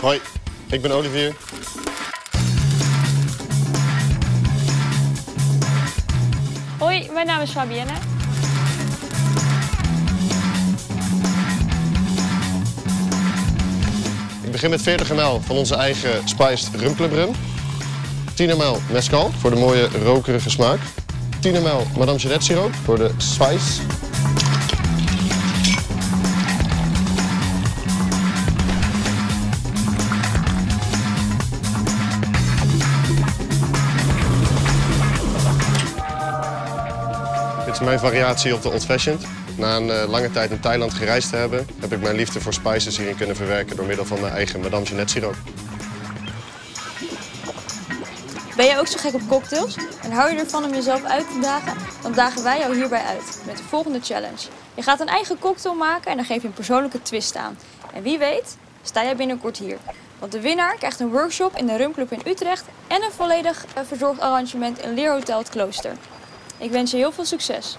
Hoi, ik ben Olivier. Hoi, mijn naam is Fabienne. Ik begin met 40 ml van onze eigen spiced rum club rum. 10 ml mescal voor de mooie rokerige smaak. 10 ml Madame Jeanette siroop voor de spice. Dit is mijn variatie op de Old Fashioned. Na een eh, lange tijd in Thailand gereisd te hebben, heb ik mijn liefde voor spices hierin kunnen verwerken door middel van mijn eigen Madame Jeanette siroop. Ben je ook zo gek op cocktails? En hou je ervan om jezelf uit te dagen? Dan dagen wij jou hierbij uit met de volgende challenge. Je gaat een eigen cocktail maken en dan geef je een persoonlijke twist aan. En wie weet, sta jij binnenkort hier. Want de winnaar krijgt een workshop in de Rumclub in Utrecht en een volledig eh, verzorgd arrangement in Leerhotel het Klooster. Ik wens je heel veel succes.